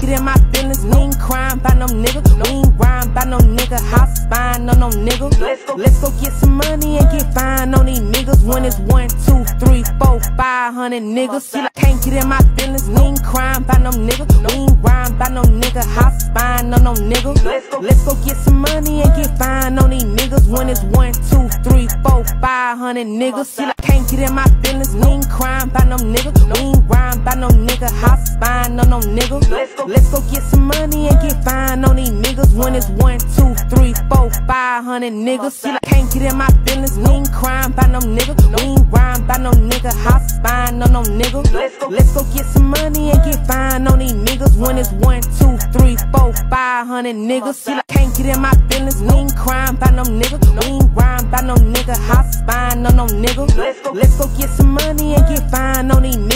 get in my feelings. We ain't crying by no nigga. We ain't rhyme by no nigga. House spine on no nigga. Let's go, let's go get some money and get fine on these niggas. When it's one, two, three, four, five hundred niggas. See, I can't get in my feelings. We ain't crying by no nigga. We ain't rhyme by no nigga. House spine on no nigga. Let's go, let's go get some money and get fine on these niggas. When it's one, two, three, four, five hundred niggas. See, can't get in my feelings. We ain't crying by no nigga. We ain't rhyme by no nigga. House spine on no nigga. Let's go, let's go get some money and get fine on these niggas. When it's one, two, three, four, five hundred niggas. See, I can't get in my feelings. We ain't crying by no nigga. We ain't rhyme by no nigga. House spine on no nigga. Let's go, let's go get some money and get fine on these niggas. When it's one, two, three, four, five hundred niggas. See, I can't get in my feelings. We ain't crying by no nigga. We ain't no nigga. Hot spine on no nigga. Let's go, let's go get some money and get fine on these.